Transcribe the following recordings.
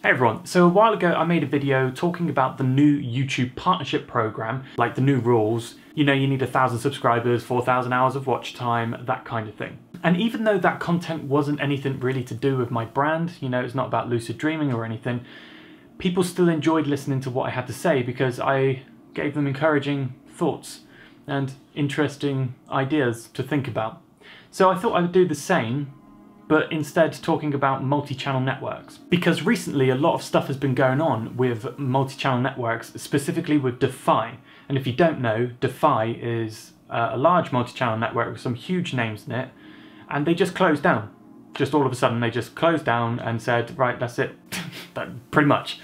Hey everyone, so a while ago I made a video talking about the new YouTube partnership program, like the new rules. You know, you need a thousand subscribers, 4,000 hours of watch time, that kind of thing. And even though that content wasn't anything really to do with my brand, you know, it's not about lucid dreaming or anything, people still enjoyed listening to what I had to say because I gave them encouraging thoughts and interesting ideas to think about. So I thought I would do the same but instead talking about multi-channel networks. Because recently a lot of stuff has been going on with multi-channel networks, specifically with Defy. And if you don't know, Defy is uh, a large multi-channel network with some huge names in it, and they just closed down. Just all of a sudden they just closed down and said, right, that's it, pretty much.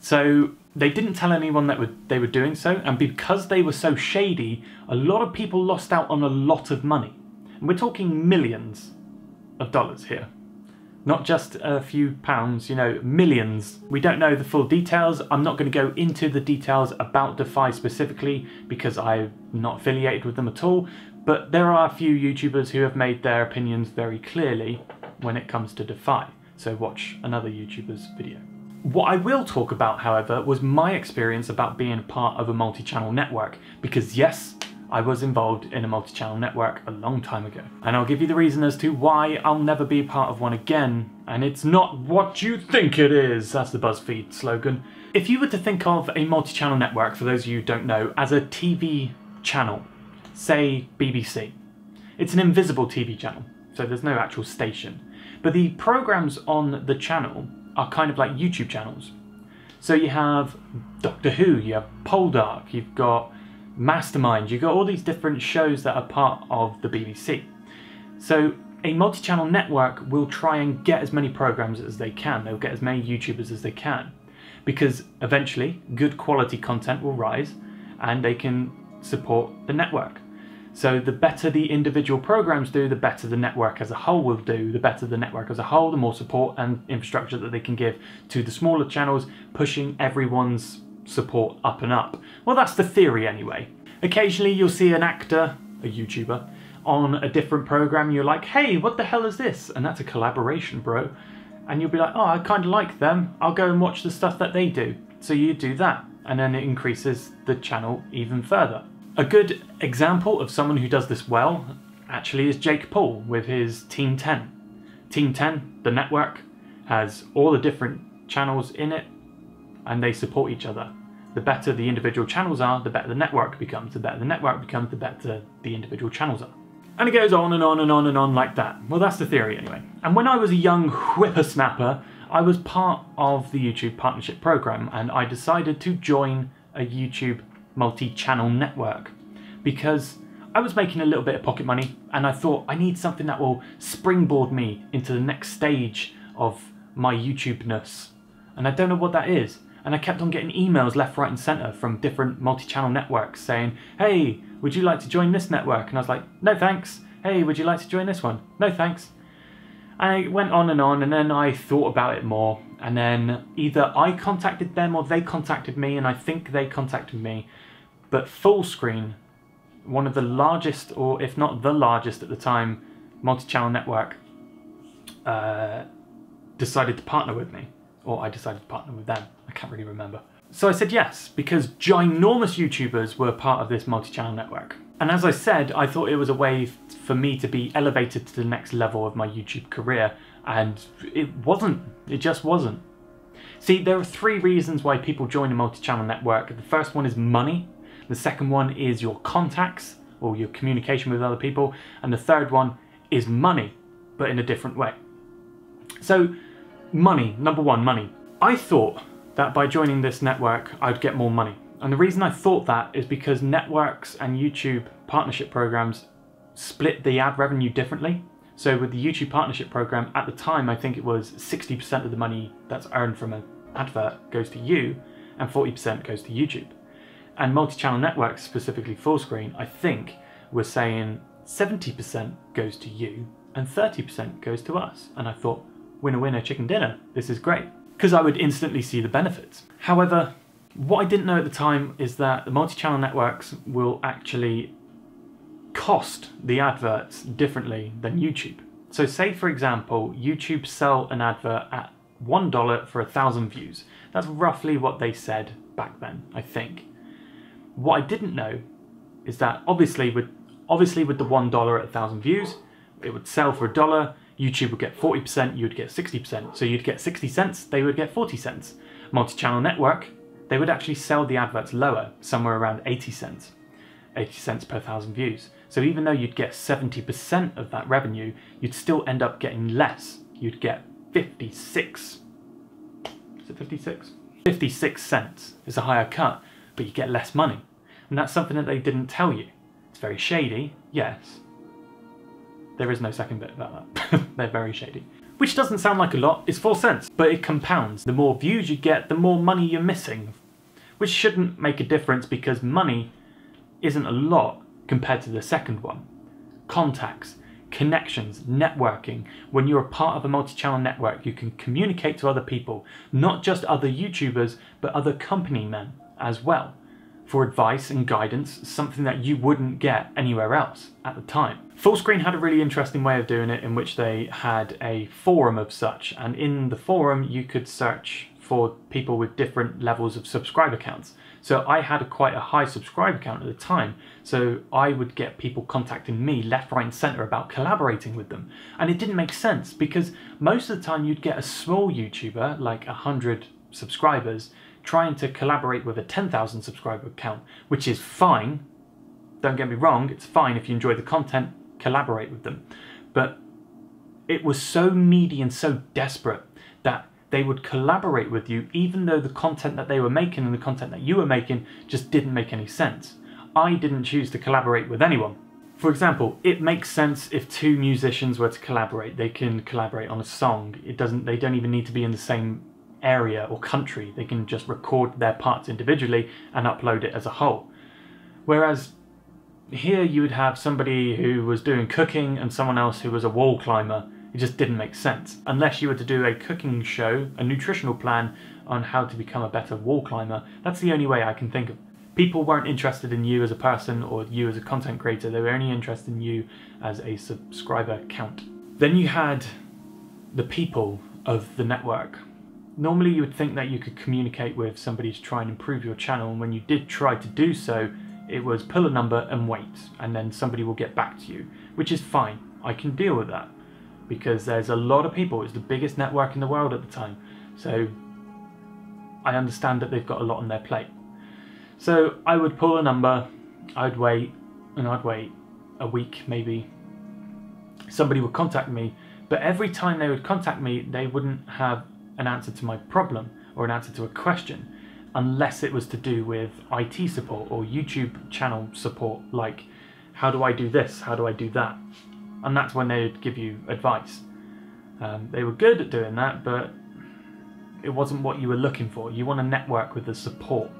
So they didn't tell anyone that they were doing so, and because they were so shady, a lot of people lost out on a lot of money. And we're talking millions of dollars here. Not just a few pounds, you know, millions. We don't know the full details. I'm not going to go into the details about Defy specifically because I'm not affiliated with them at all. But there are a few YouTubers who have made their opinions very clearly when it comes to Defy. So watch another YouTuber's video. What I will talk about, however, was my experience about being part of a multi-channel network. Because yes, I was involved in a multi-channel network a long time ago. And I'll give you the reason as to why I'll never be a part of one again. And it's not what you think it is. That's the BuzzFeed slogan. If you were to think of a multi-channel network, for those of you who don't know, as a TV channel, say BBC. It's an invisible TV channel, so there's no actual station. But the programs on the channel are kind of like YouTube channels. So you have Doctor Who, you have Poldark, you've got Mastermind, you've got all these different shows that are part of the BBC. So a multi-channel network will try and get as many programs as they can. They'll get as many YouTubers as they can. Because eventually, good quality content will rise and they can support the network. So the better the individual programs do, the better the network as a whole will do. The better the network as a whole, the more support and infrastructure that they can give to the smaller channels, pushing everyone's support up and up. Well, that's the theory anyway. Occasionally you'll see an actor, a YouTuber, on a different program, you're like, hey, what the hell is this? And that's a collaboration, bro. And you'll be like, oh, I kind of like them. I'll go and watch the stuff that they do. So you do that, and then it increases the channel even further. A good example of someone who does this well actually is Jake Paul with his Team 10. Team 10, the network, has all the different channels in it and they support each other. The better the individual channels are, the better the network becomes. The better the network becomes, the better the individual channels are. And it goes on and on and on and on like that. Well, that's the theory anyway. And when I was a young whippersnapper, I was part of the YouTube Partnership Program and I decided to join a YouTube multi-channel network because I was making a little bit of pocket money and I thought I need something that will springboard me into the next stage of my YouTube-ness. And I don't know what that is and I kept on getting emails left, right and centre from different multi-channel networks saying, hey, would you like to join this network? And I was like, no thanks. Hey, would you like to join this one? No thanks. And it went on and on and then I thought about it more and then either I contacted them or they contacted me and I think they contacted me. But Fullscreen, one of the largest or if not the largest at the time multi-channel network, uh, decided to partner with me or I decided to partner with them. Can't really remember. So I said yes, because ginormous YouTubers were part of this multi-channel network. And as I said, I thought it was a way for me to be elevated to the next level of my YouTube career, and it wasn't. It just wasn't. See, there are three reasons why people join a multi-channel network. The first one is money, the second one is your contacts, or your communication with other people, and the third one is money, but in a different way. So, money, number one, money. I thought that by joining this network, I'd get more money. And the reason I thought that is because networks and YouTube partnership programs split the ad revenue differently. So with the YouTube partnership program, at the time, I think it was 60% of the money that's earned from an advert goes to you and 40% goes to YouTube. And multi-channel networks, specifically Fullscreen, I think was saying 70% goes to you and 30% goes to us. And I thought, winner winner chicken dinner, this is great because I would instantly see the benefits. However, what I didn't know at the time is that the multi-channel networks will actually cost the adverts differently than YouTube. So say for example, YouTube sell an advert at $1 for a thousand views. That's roughly what they said back then, I think. What I didn't know is that obviously with obviously with the $1 at a thousand views, it would sell for a dollar, YouTube would get 40%, you'd get 60%. So you'd get 60 cents, they would get 40 cents. Multi-channel network, they would actually sell the adverts lower, somewhere around 80 cents. 80 cents per thousand views. So even though you'd get 70% of that revenue, you'd still end up getting less. You'd get 56. Is it 56? 56 cents is a higher cut, but you get less money. And that's something that they didn't tell you. It's very shady, yes. There is no second bit about that. They're very shady. Which doesn't sound like a lot, it's 4 cents, but it compounds. The more views you get, the more money you're missing. Which shouldn't make a difference because money isn't a lot compared to the second one. Contacts, connections, networking. When you're a part of a multi-channel network, you can communicate to other people, not just other YouTubers, but other company men as well, for advice and guidance, something that you wouldn't get anywhere else at the time. Fullscreen had a really interesting way of doing it in which they had a forum of such, and in the forum you could search for people with different levels of subscriber counts. So I had a quite a high subscriber count at the time, so I would get people contacting me left, right and centre about collaborating with them. And it didn't make sense because most of the time you'd get a small YouTuber, like 100 subscribers, trying to collaborate with a 10,000 subscriber account, which is fine. Don't get me wrong, it's fine if you enjoy the content, collaborate with them. But it was so needy and so desperate that they would collaborate with you even though the content that they were making and the content that you were making just didn't make any sense. I didn't choose to collaborate with anyone. For example, it makes sense if two musicians were to collaborate. They can collaborate on a song. It doesn't they don't even need to be in the same area or country. They can just record their parts individually and upload it as a whole. Whereas here you would have somebody who was doing cooking and someone else who was a wall climber it just didn't make sense. Unless you were to do a cooking show, a nutritional plan on how to become a better wall climber, that's the only way I can think of. People weren't interested in you as a person or you as a content creator, they were only interested in you as a subscriber count. Then you had the people of the network. Normally you would think that you could communicate with somebody to try and improve your channel and when you did try to do so, it was pull a number and wait and then somebody will get back to you, which is fine. I can deal with that because there's a lot of people. It's the biggest network in the world at the time. So I understand that they've got a lot on their plate. So I would pull a number, I'd wait, and I'd wait a week maybe. Somebody would contact me, but every time they would contact me, they wouldn't have an answer to my problem or an answer to a question unless it was to do with IT support or YouTube channel support, like how do I do this, how do I do that and that's when they'd give you advice. Um, they were good at doing that, but it wasn't what you were looking for. You want to network with the support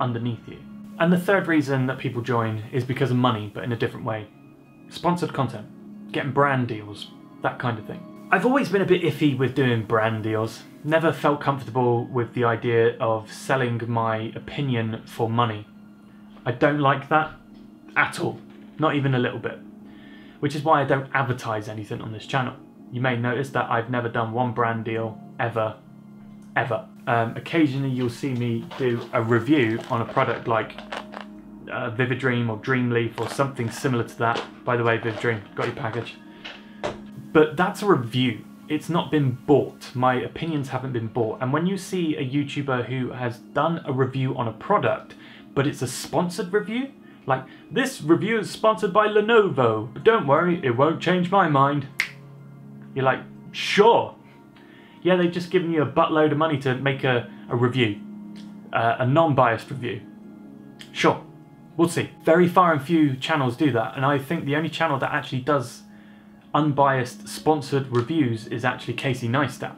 underneath you. And the third reason that people join is because of money, but in a different way. Sponsored content, getting brand deals, that kind of thing. I've always been a bit iffy with doing brand deals. Never felt comfortable with the idea of selling my opinion for money. I don't like that at all, not even a little bit which is why I don't advertise anything on this channel. You may notice that I've never done one brand deal ever, ever. Um, occasionally you'll see me do a review on a product like uh, Vivid Dream or Dreamleaf or something similar to that. By the way, Vivid Dream, got your package. But that's a review. It's not been bought. My opinions haven't been bought. And when you see a YouTuber who has done a review on a product, but it's a sponsored review, like, this review is sponsored by Lenovo, but don't worry, it won't change my mind. You're like, sure. Yeah, they've just given you a buttload of money to make a, a review, uh, a non-biased review. Sure, we'll see. Very far and few channels do that, and I think the only channel that actually does unbiased sponsored reviews is actually Casey Neistat.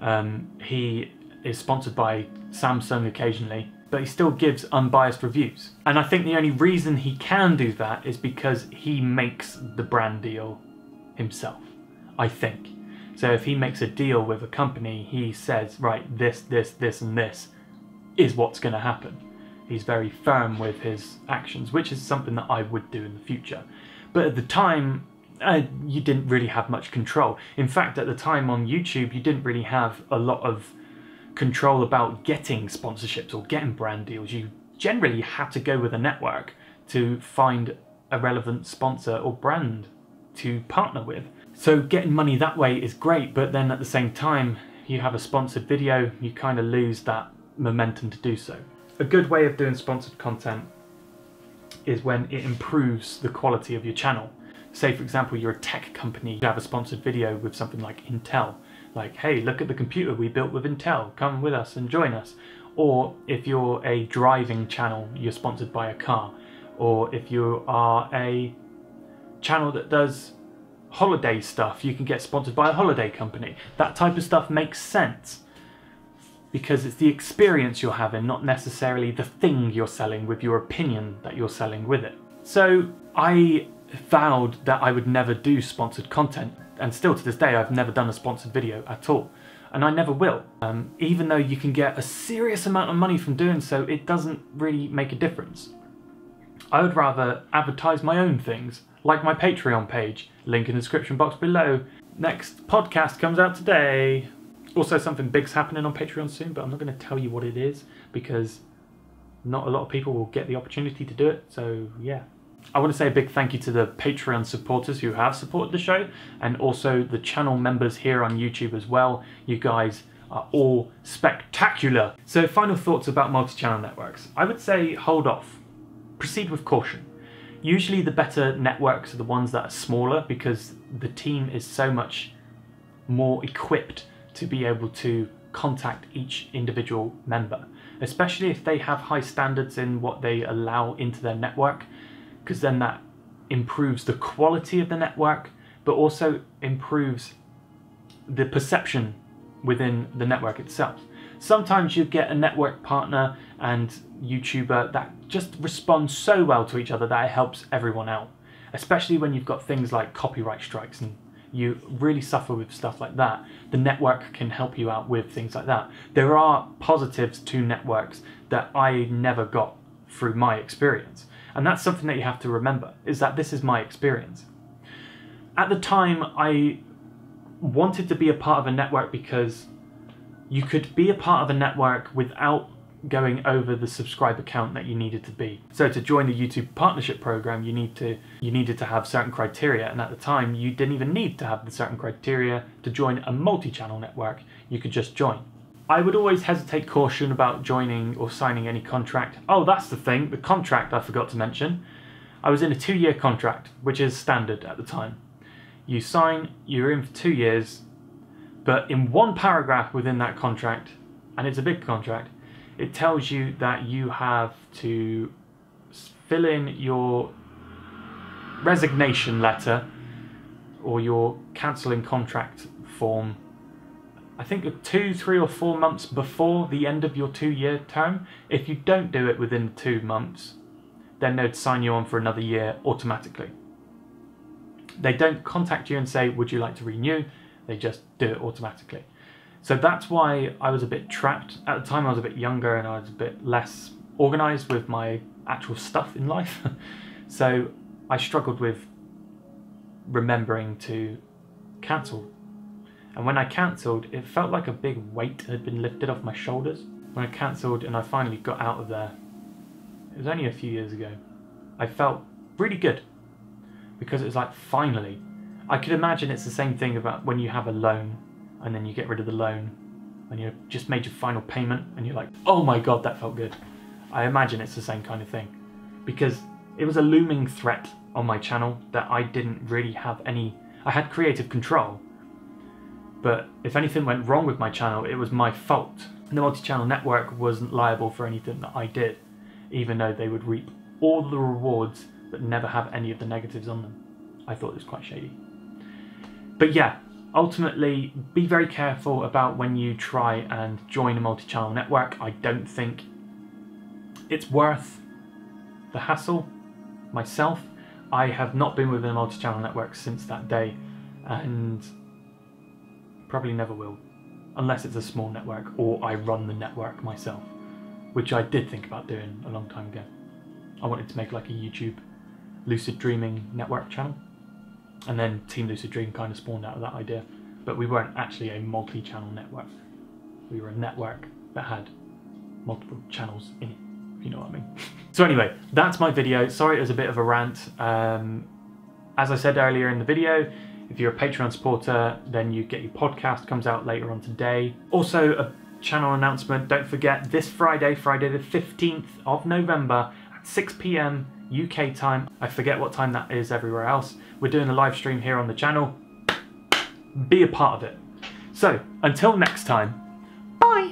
Um, he is sponsored by Samsung occasionally, but he still gives unbiased reviews. And I think the only reason he can do that is because he makes the brand deal himself, I think. So if he makes a deal with a company, he says, right, this, this, this, and this is what's going to happen. He's very firm with his actions, which is something that I would do in the future. But at the time, uh, you didn't really have much control. In fact, at the time on YouTube, you didn't really have a lot of control about getting sponsorships or getting brand deals. You generally had to go with a network to find a relevant sponsor or brand to partner with. So getting money that way is great, but then at the same time, you have a sponsored video, you kind of lose that momentum to do so. A good way of doing sponsored content is when it improves the quality of your channel. Say for example, you're a tech company, you have a sponsored video with something like Intel, like, hey, look at the computer we built with Intel, come with us and join us. Or if you're a driving channel, you're sponsored by a car. Or if you are a channel that does holiday stuff, you can get sponsored by a holiday company. That type of stuff makes sense because it's the experience you're having, not necessarily the thing you're selling with your opinion that you're selling with it. So I vowed that I would never do sponsored content, and still to this day, I've never done a sponsored video at all. And I never will. Um, even though you can get a serious amount of money from doing so, it doesn't really make a difference. I would rather advertise my own things, like my Patreon page, link in the description box below. Next podcast comes out today. Also, something big's happening on Patreon soon, but I'm not going to tell you what it is because not a lot of people will get the opportunity to do it. So, yeah. I want to say a big thank you to the Patreon supporters who have supported the show and also the channel members here on YouTube as well. You guys are all spectacular. So, final thoughts about multi channel networks. I would say hold off, proceed with caution. Usually, the better networks are the ones that are smaller because the team is so much more equipped to be able to contact each individual member, especially if they have high standards in what they allow into their network, because then that improves the quality of the network, but also improves the perception within the network itself. Sometimes you get a network partner and YouTuber that just responds so well to each other that it helps everyone out, especially when you've got things like copyright strikes and you really suffer with stuff like that, the network can help you out with things like that. There are positives to networks that I never got through my experience. And that's something that you have to remember, is that this is my experience. At the time, I wanted to be a part of a network because you could be a part of a network without going over the subscriber count that you needed to be. So to join the YouTube partnership program, you need to you needed to have certain criteria, and at the time, you didn't even need to have the certain criteria to join a multi-channel network. You could just join. I would always hesitate caution about joining or signing any contract. Oh, that's the thing, the contract I forgot to mention. I was in a two-year contract, which is standard at the time. You sign, you're in for two years, but in one paragraph within that contract, and it's a big contract, it tells you that you have to fill in your resignation letter or your cancelling contract form I think two, three or four months before the end of your two year term. If you don't do it within two months, then they'd sign you on for another year automatically. They don't contact you and say, would you like to renew? They just do it automatically. So that's why I was a bit trapped. At the time, I was a bit younger and I was a bit less organized with my actual stuff in life. so I struggled with remembering to cancel. And when I cancelled, it felt like a big weight had been lifted off my shoulders. When I cancelled and I finally got out of there, it was only a few years ago, I felt really good because it was like finally. I could imagine it's the same thing about when you have a loan and then you get rid of the loan and you just made your final payment and you're like, oh my god, that felt good. I imagine it's the same kind of thing because it was a looming threat on my channel that I didn't really have any. I had creative control, but if anything went wrong with my channel, it was my fault. The multi-channel network wasn't liable for anything that I did, even though they would reap all the rewards but never have any of the negatives on them. I thought it was quite shady. But yeah, ultimately, be very careful about when you try and join a multi-channel network. I don't think it's worth the hassle myself. I have not been within a multi-channel network since that day and probably never will unless it's a small network or I run the network myself which I did think about doing a long time ago. I wanted to make like a YouTube lucid dreaming network channel And then Team Lucid Dream kind of spawned out of that idea. But we weren't actually a multi channel network. We were a network that had multiple channels in it, if you know what I mean. so, anyway, that's my video. Sorry it was a bit of a rant. Um, as I said earlier in the video, if you're a Patreon supporter, then you get your podcast comes out later on today. Also, a channel announcement. Don't forget this Friday, Friday the 15th of November at 6 p.m. UK time. I forget what time that is everywhere else. We're doing a live stream here on the channel. Be a part of it. So, until next time, bye!